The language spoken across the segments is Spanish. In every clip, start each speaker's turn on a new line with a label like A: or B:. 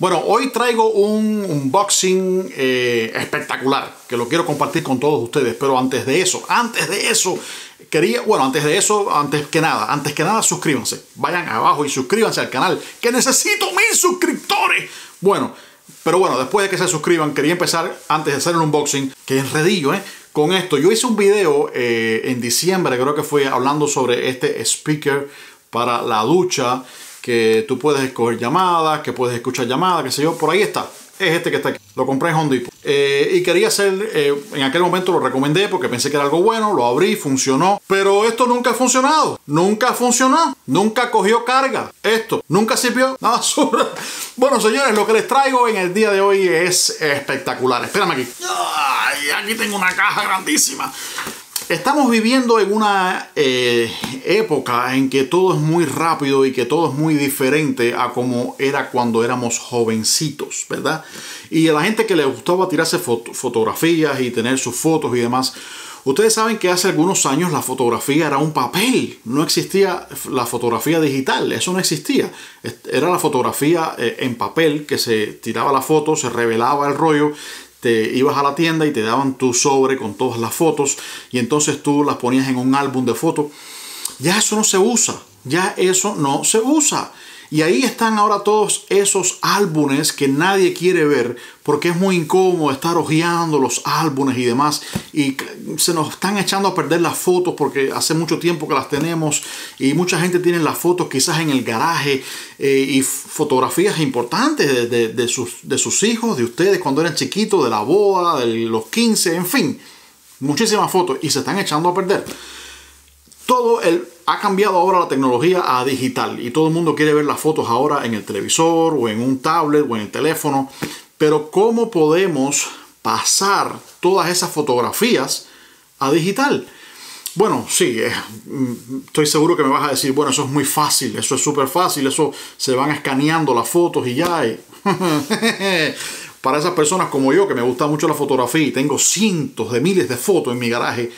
A: Bueno, hoy traigo un unboxing eh, espectacular que lo quiero compartir con todos ustedes. Pero antes de eso, antes de eso, quería, bueno, antes de eso, antes que nada, antes que nada, suscríbanse. Vayan abajo y suscríbanse al canal, que necesito mil suscriptores. Bueno, pero bueno, después de que se suscriban, quería empezar antes de hacer el unboxing, que es redillo, ¿eh? Con esto, yo hice un video eh, en diciembre, creo que fue hablando sobre este speaker para la ducha que tú puedes escoger llamadas, que puedes escuchar llamadas, qué sé yo, por ahí está. Es este que está aquí. Lo compré en Home. Eh, y quería hacer, eh, en aquel momento lo recomendé porque pensé que era algo bueno, lo abrí, funcionó. Pero esto nunca ha funcionado. Nunca funcionó. Nunca cogió carga. Esto nunca sirvió. Nada. Bueno, señores, lo que les traigo en el día de hoy es espectacular. Espérame aquí. Aquí tengo una caja grandísima. Estamos viviendo en una eh, época en que todo es muy rápido y que todo es muy diferente a como era cuando éramos jovencitos, ¿verdad? Y a la gente que le gustaba tirarse fotografías y tener sus fotos y demás, ustedes saben que hace algunos años la fotografía era un papel, no existía la fotografía digital, eso no existía. Era la fotografía eh, en papel que se tiraba la foto, se revelaba el rollo, te ibas a la tienda y te daban tu sobre con todas las fotos y entonces tú las ponías en un álbum de fotos. Ya eso no se usa, ya eso no se usa. Y ahí están ahora todos esos álbumes que nadie quiere ver porque es muy incómodo estar hojeando los álbumes y demás. Y se nos están echando a perder las fotos porque hace mucho tiempo que las tenemos y mucha gente tiene las fotos quizás en el garaje eh, y fotografías importantes de, sus, de sus hijos, de ustedes cuando eran chiquitos, de la boda, de los 15, en fin. Muchísimas fotos y se están echando a perder. Todo el ha cambiado ahora la tecnología a digital y todo el mundo quiere ver las fotos ahora en el televisor o en un tablet o en el teléfono. Pero ¿cómo podemos pasar todas esas fotografías a digital? Bueno, sí, mm, estoy seguro que me vas a decir, bueno, eso es muy fácil, eso es súper fácil, eso se van escaneando las fotos y ya. Para esas personas como yo, que me gusta mucho la fotografía y tengo cientos de miles de fotos en mi garaje,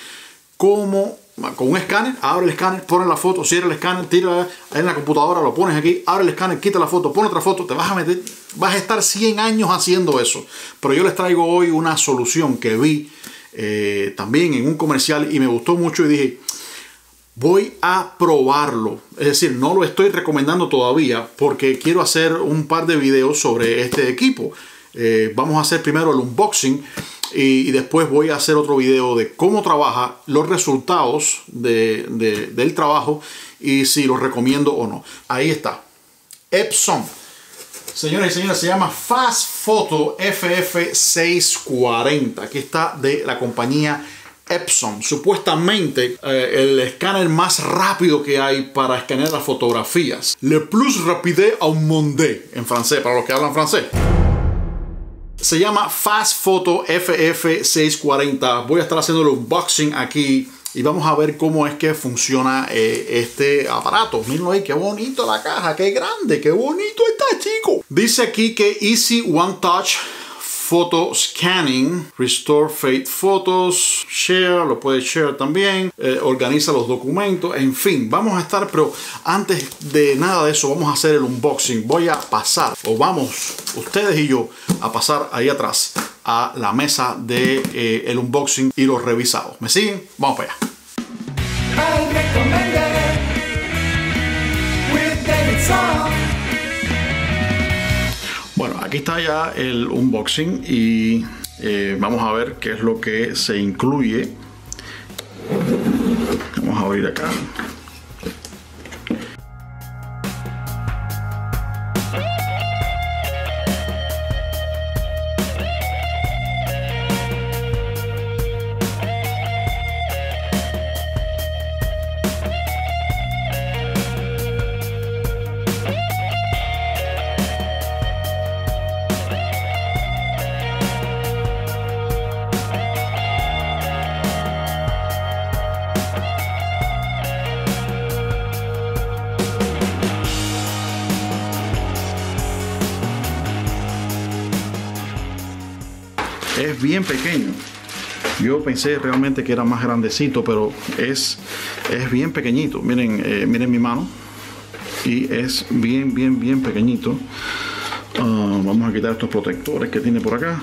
A: ¿cómo con un escáner, abre el escáner, pone la foto, cierra el escáner, tira en la computadora, lo pones aquí, abre el escáner, quita la foto, pone otra foto, te vas a meter, vas a estar 100 años haciendo eso. Pero yo les traigo hoy una solución que vi eh, también en un comercial y me gustó mucho y dije, voy a probarlo. Es decir, no lo estoy recomendando todavía porque quiero hacer un par de videos sobre este equipo. Eh, vamos a hacer primero el unboxing y, después voy a hacer otro video de cómo trabaja, los resultados del trabajo y si los recomiendo o no. Ahí está. Epson. Señoras y señores, se llama Fast Photo FF640. Aquí está de la compañía Epson. Supuestamente eh, el escáner más rápido que hay para escanear las fotografías. Le plus rapide au monde en francés, para los que hablan francés. Se llama Fast Photo FF640. Voy a estar haciendo el unboxing aquí y vamos a ver cómo es que funciona eh, este aparato. Miren ahí, qué bonito la caja, qué grande, qué bonito está, chico. Dice aquí que Easy One Touch Photo Scanning, Restore Fate Photos, Share, lo puede share también, eh, organiza los documentos, en fin, vamos a estar, pero antes de nada de eso, vamos a hacer el unboxing. Voy a pasar, o vamos, ustedes y yo, a pasar ahí atrás a la mesa de eh, el unboxing y los revisados. ¿Me siguen? Vamos para allá. Aquí está ya el unboxing y eh, vamos a ver qué es lo que se incluye. Vamos a abrir acá. Bien pequeño. Yo pensé realmente que era más grandecito, pero es, es bien pequeñito. Miren, eh, miren mi mano. Y es bien, bien, bien pequeñito. Ah, vamos a quitar estos protectores que tiene por acá.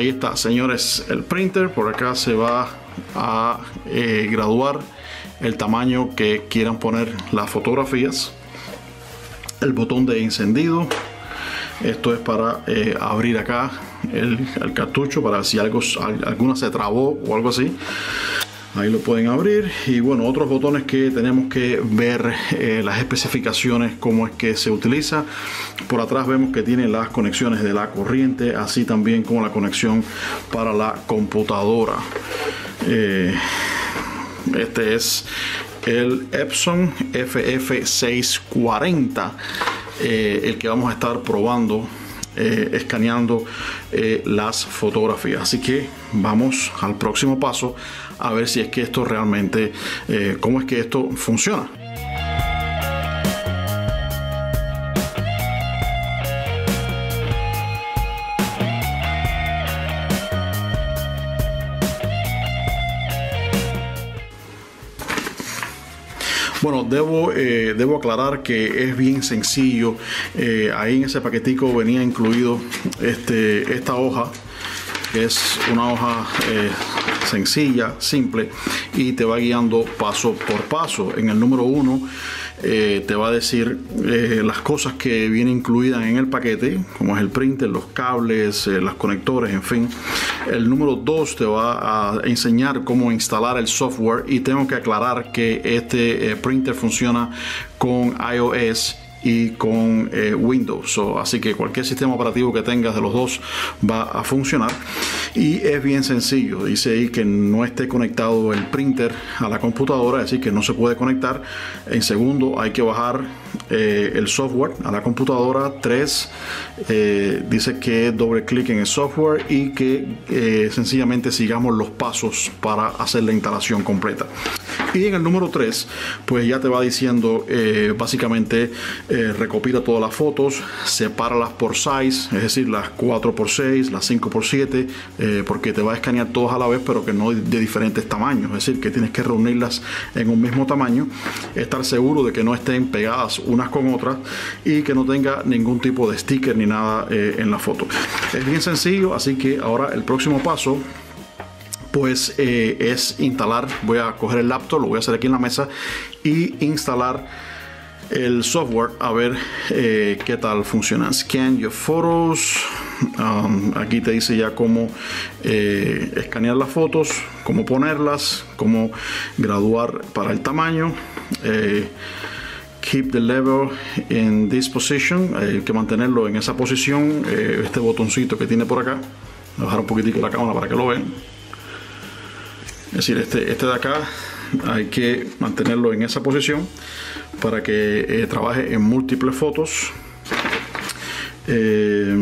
A: Ahí está, señores, el printer. Por acá se va a eh, graduar el tamaño que quieran poner las fotografías. El botón de encendido. Esto es para eh, abrir acá el, cartucho para si algo, alguna se trabó o algo así ahí lo pueden abrir. Y bueno otros botones que tenemos que ver eh, las especificaciones cómo es que se utiliza. Por atrás vemos que tiene las conexiones de la corriente así también como la conexión para la computadora. Eh, este es el Epson FF640 eh, el que vamos a estar probando escaneando las fotografías. Así que vamos al próximo paso a ver si es que esto realmente, eh, cómo es que esto funciona. Bueno, debo, eh, debo aclarar que es bien sencillo. Eh, ahí en ese paquetico venía incluido este, esta hoja, que es una hoja sencilla, simple y te va guiando paso por paso. En el número uno eh, te va a decir eh, las cosas que vienen incluidas en el paquete, como es el printer, los cables, eh, los conectores, en fin. El número 2 te va a enseñar cómo instalar el software y tengo que aclarar que este printer funciona con iOS y con eh, Windows. así que cualquier sistema operativo que tengas de los dos va a funcionar. Y es bien sencillo. Dice ahí que no esté conectado el printer a la computadora, así que no se puede conectar. En segundo, hay que bajar eh, el software a la computadora. Tres, eh, dice que doble clic en el software y que sencillamente sigamos los pasos para hacer la instalación completa. Y en el número 3, pues ya te va diciendo básicamente eh, recopila todas las fotos, sepáralas por size, es decir, las 4x6, las 5x7, eh, porque te va a escanear todas a la vez, pero que no de diferentes tamaños, es decir, que tienes que reunirlas en un mismo tamaño, estar seguro de que no estén pegadas unas con otras y que no tenga ningún tipo de sticker ni nada eh, en la foto. Es bien sencillo, así que ahora el próximo paso pues es instalar, voy a coger el laptop, lo voy a hacer aquí en la mesa y instalar el software a ver eh, qué tal funciona. Scan your photos. Um, aquí te dice ya cómo eh, escanear las fotos, cómo ponerlas, cómo graduar para el tamaño. Eh, keep the level in this position. Hay que mantenerlo en esa posición. este botoncito que tiene por acá. Voy a bajar un poquitico la cámara para que lo vean. Es decir, este, este de acá hay que mantenerlo en esa posición para que eh, trabaje en múltiples fotos. Eh,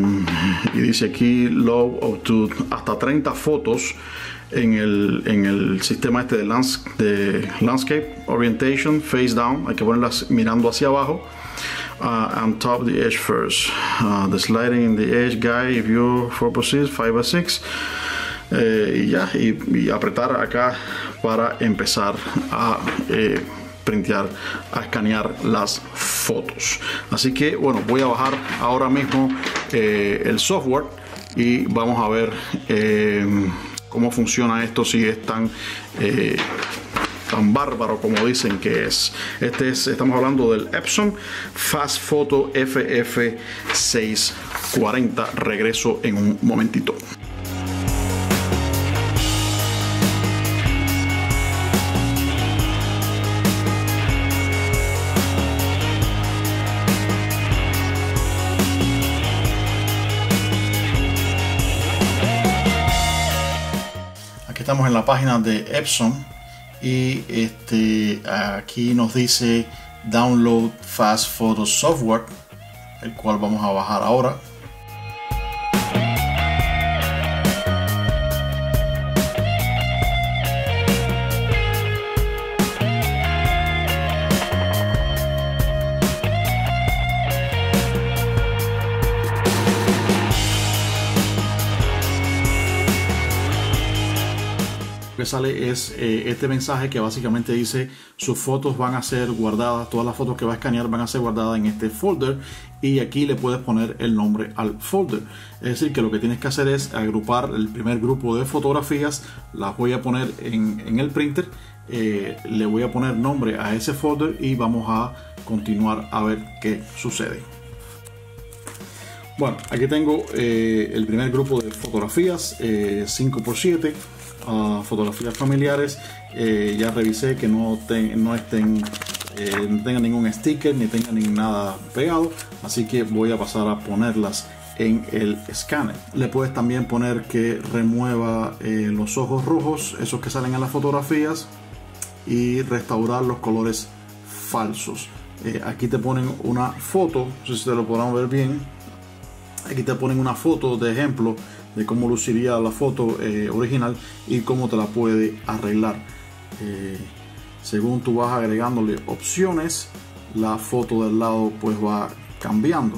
A: y dice aquí low of to hasta 30 fotos en el, en el sistema este de, de landscape orientation face down. Hay que ponerlas mirando hacia abajo. Uh, and top the edge first. Uh, the sliding in the edge guy if you 4 5 or 6 y ya y, y, apretar acá para empezar a eh, printear, a escanear las fotos. Así que bueno, voy a bajar ahora mismo eh, el software y vamos a ver eh, cómo funciona esto, si es tan tan bárbaro como dicen que es. Este es, estamos hablando del Epson Fast Photo FF640. Regreso en un momentito. En la página de Epson y este, aquí nos dice Download Fast Photo Software, el cual vamos a bajar ahora. Que sale es eh, este mensaje que básicamente dice sus fotos van a ser guardadas, todas las fotos que va a escanear van a ser guardadas en este folder y aquí le puedes poner el nombre al folder. Es decir, que lo que tienes que hacer es agrupar el primer grupo de fotografías, las voy a poner en, el printer, eh, le voy a poner nombre a ese folder y vamos a continuar a ver qué sucede. Bueno, aquí tengo eh, el primer grupo de fotografías, 5x7 fotografías familiares. Eh, ya revisé que no, no estén eh, no tengan ningún sticker ni tengan ni nada pegado así que voy a pasar a ponerlas en el escáner le puedes también poner que remueva eh, los ojos rojos esos que salen en las fotografías y restaurar los colores falsos aquí te ponen una foto si te lo podrán ver bien aquí te ponen una foto de ejemplo de cómo luciría la foto eh, original y cómo te la puede arreglar. Eh, según tú vas agregándole opciones, la foto del lado pues va cambiando.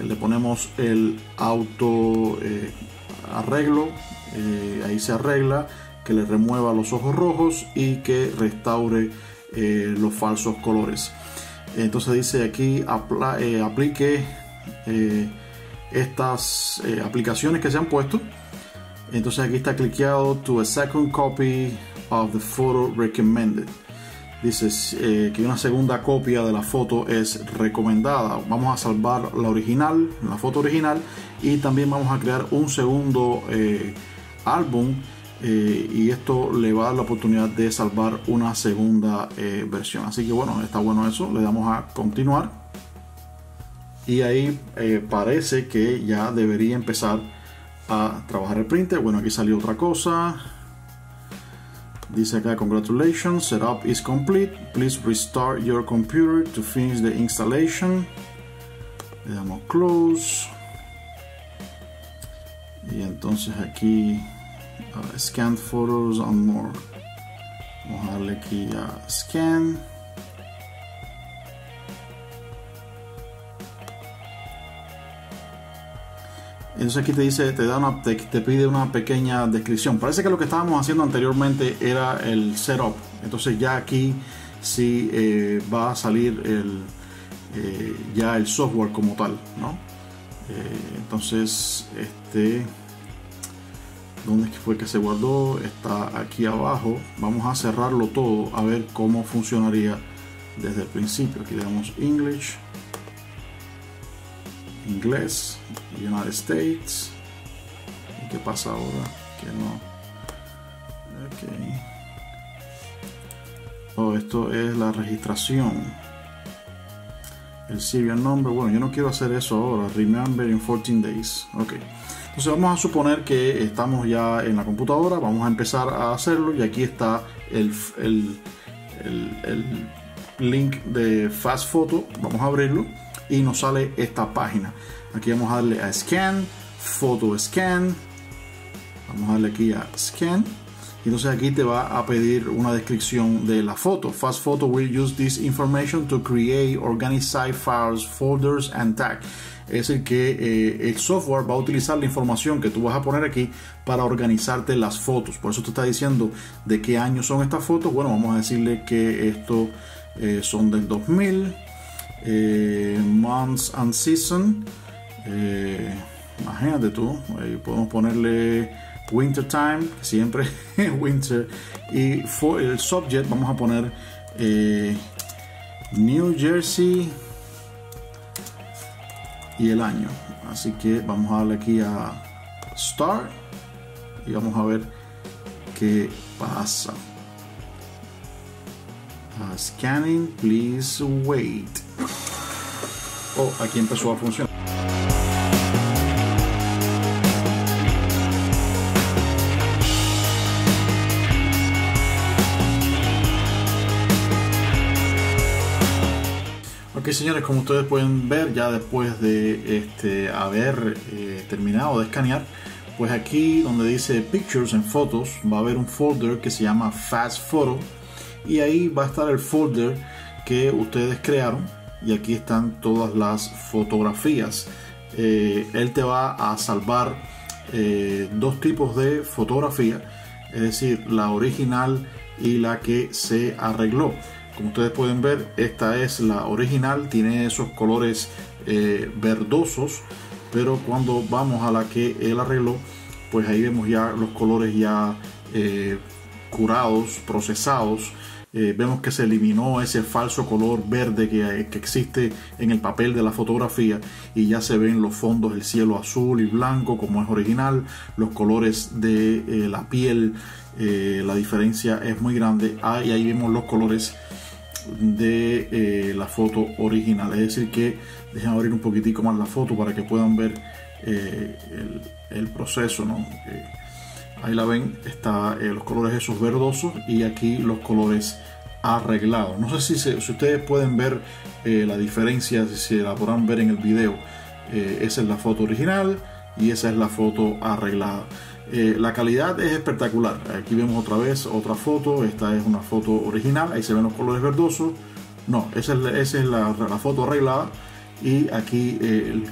A: Eh, le ponemos el auto arreglo, ahí se arregla, que le remueva los ojos rojos y que restaure los falsos colores. Entonces dice aquí aplique estas eh, aplicaciones que se han puesto. Entonces aquí está cliqueado to a second copy of the photo recommended. Dice eh, que una segunda copia de la foto es recomendada. Vamos a salvar la original, la foto original, y también vamos a crear un segundo eh, álbum. y esto le va a dar la oportunidad de salvar una segunda versión. Así que bueno, está bueno eso. Le damos a continuar y ahí eh, parece que ya debería empezar a trabajar el printer. Bueno, aquí salió otra cosa. Dice acá, congratulations, setup is complete. Please restart your computer to finish the installation. Le damos close. Y entonces aquí, uh, scan photos and more. Vamos a darle aquí a scan. Entonces aquí te dice, te, da una, te, pide una pequeña descripción. Parece que lo que estábamos haciendo anteriormente era el setup. Entonces ya aquí sí eh, va a salir el, eh, ya el software como tal, ¿no? Eh, entonces, este, ¿dónde fue que se guardó? Está aquí abajo. Vamos a cerrarlo todo a ver cómo funcionaría desde el principio. Aquí le damos English inglés, United States. ¿Y qué pasa ahora? Que no. Ok. Oh, esto es la registración. El serial number. Bueno, yo no quiero hacer eso ahora. Remember in 14 days. Ok. Entonces vamos a suponer que estamos ya en la computadora. Vamos a empezar a hacerlo. Y aquí está el, el, el, el link de Fast Photo. Vamos a abrirlo y nos sale esta página. Aquí vamos a darle a Scan, Photo Scan. Vamos a darle aquí a Scan. Y entonces aquí te va a pedir una descripción de la foto. Fast Photo will use this information to create, organize files, folders and tag. Es el que eh, el software va a utilizar la información que tú vas a poner aquí para organizarte las fotos. Por eso te está diciendo de qué año son estas fotos. Bueno, vamos a decirle que esto eh, son del 2000 eh, months and season. Eh, imagínate tú, podemos ponerle winter time, siempre winter. Y for el subject vamos a poner eh, New Jersey y el año. Así que vamos a darle aquí a Start y vamos a ver qué pasa. Scanning, please wait. Oh, aquí empezó a funcionar. Ok señores, como ustedes pueden ver ya después de este, haber eh, terminado de escanear, pues aquí donde dice Pictures en fotos va a haber un folder que se llama Fast Photo y ahí va a estar el folder que ustedes crearon y aquí están todas las fotografías. Eh, él te va a salvar eh, dos tipos de fotografía. es decir, la original y la que se arregló. Como ustedes pueden ver, esta es la original, tiene esos colores eh, verdosos, pero cuando vamos a la que él arregló, pues ahí vemos ya los colores ya curados, procesados. Eh, vemos que se eliminó ese falso color verde que, que, existe en el papel de la fotografía y ya se ven los fondos del cielo azul y blanco como es original, los colores de la piel, la diferencia es muy grande ah, y ahí vemos los colores de eh, la foto original. Es decir que dejen abrir un poquitico más la foto para que puedan ver eh, el, proceso. ¿no? Ahí la ven, está eh, los colores esos verdosos y aquí los colores arreglados. No sé si, ustedes pueden ver la diferencia, si la podrán ver en el video. esa es la foto original y esa es la foto arreglada. Eh, la calidad es espectacular. Aquí vemos otra vez otra foto. Esta es una foto original. Ahí se ven los colores verdosos. No, esa es, la, foto arreglada. Y aquí eh,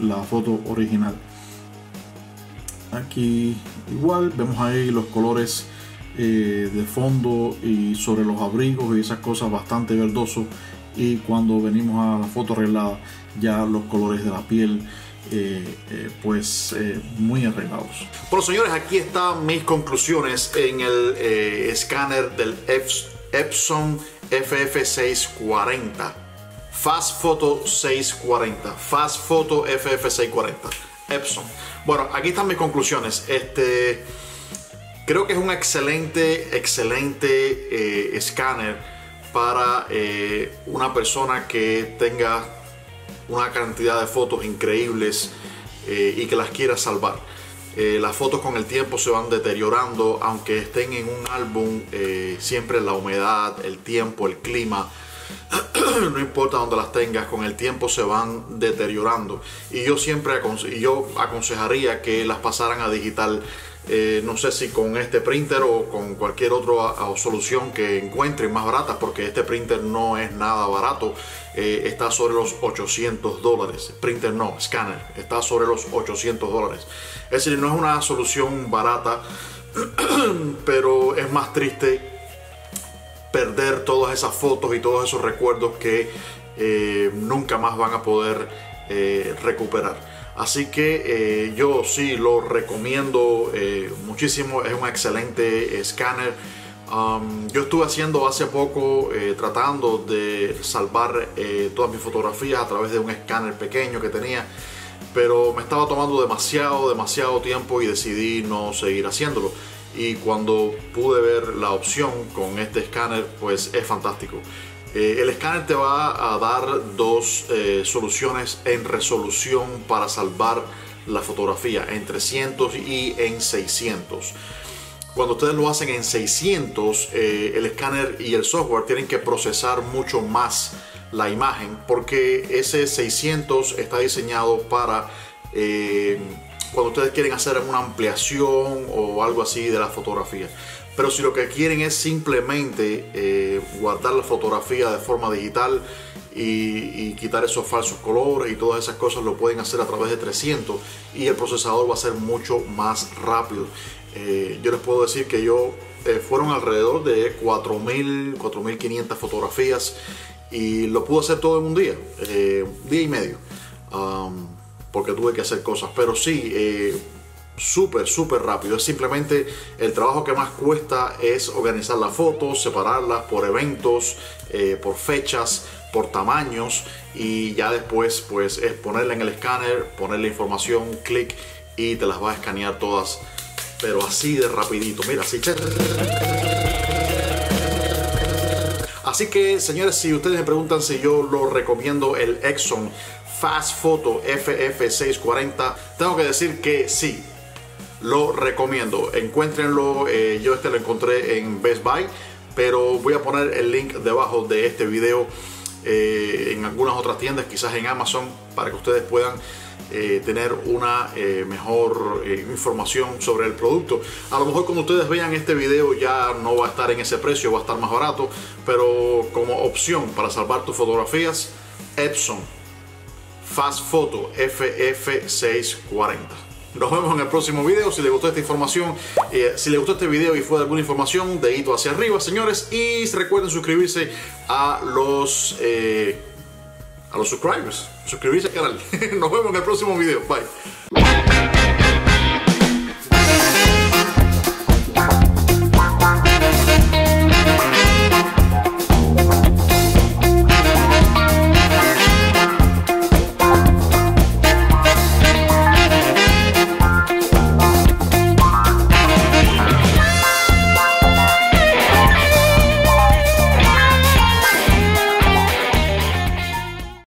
A: la foto original. Aquí igual vemos ahí los colores eh, de fondo y sobre los abrigos y esas cosas bastante verdosos. Y cuando venimos a la foto arreglada ya los colores de la piel eh, eh, pues muy arreglados.
B: Bueno señores, aquí están mis conclusiones en el escáner del Epson FF640. Fast Photo 640. Fast Photo FF640. Epson. Bueno, aquí están mis conclusiones. Este, creo que es un excelente, excelente escáner para una persona que tenga una cantidad de fotos increíbles eh, y que las quiera salvar. Eh, las fotos con el tiempo se van deteriorando, aunque estén en un álbum, eh, siempre la humedad, el tiempo, el clima, no importa dónde las tengas, con el tiempo se van deteriorando. Y yo siempre yo aconsejaría que las pasaran a digital eh, no sé si con este printer o con cualquier otra solución que encuentren más barata, porque este printer no es nada barato, eh, está sobre los 800 dólares. Printer no, scanner, está sobre los 800 dólares. Es decir, no es una solución barata, pero es más triste perder todas esas fotos y todos esos recuerdos que eh, nunca más van a poder recuperar. Así que eh, yo sí lo recomiendo eh, muchísimo. Es un excelente escáner. Yo estuve haciendo hace poco, eh, tratando de salvar todas mis fotografías a través de un escáner pequeño que tenía. Pero me estaba tomando demasiado, demasiado tiempo y decidí no seguir haciéndolo. Y cuando pude ver la opción con este escáner, pues es fantástico. Eh, el escáner te va a dar dos eh, soluciones en resolución para salvar la fotografía en 300 y en 600. Cuando ustedes lo hacen en 600, eh, el escáner y el software tienen que procesar mucho más la imagen porque ese 600 está diseñado para cuando ustedes quieren hacer una ampliación o algo así de la fotografía. Pero si lo que quieren es simplemente eh, guardar la fotografía de forma digital y, quitar esos falsos colores y todas esas cosas, lo pueden hacer a través de 300 y el procesador va a ser mucho más rápido. Eh, yo les puedo decir que yo eh, fueron alrededor de 4.000, 4.500 fotografías y lo pude hacer todo en un día, día y medio, um, porque tuve que hacer cosas. Pero sí, súper, súper rápido. Es simplemente el trabajo que más cuesta es organizar las fotos, separarlas por eventos, eh, por fechas, por tamaños y ya después pues es ponerla en el escáner, poner la información, clic y te las va a escanear todas. Pero así de rapidito, mira, así. Así que señores, si ustedes me preguntan si yo lo recomiendo el Exxon Fast Photo FF640, tengo que decir que sí, lo recomiendo. Encuéntrenlo, eh, yo este lo encontré en Best Buy, pero voy a poner el link debajo de este video eh, en algunas otras tiendas, quizás en Amazon, para que ustedes puedan eh, tener una mejor información sobre el producto. A lo mejor cuando ustedes vean este video ya no va a estar en ese precio, va a estar más barato, pero como opción para salvar tus fotografías, Epson Fast Photo FF640. Nos vemos en el próximo video. Si les gustó esta información, eh, si les gustó este video y fue de alguna información, dedito hacia arriba, señores. Y recuerden suscribirse a los eh, a los subscribers. Suscribirse al canal. Nos vemos en el próximo video. Bye.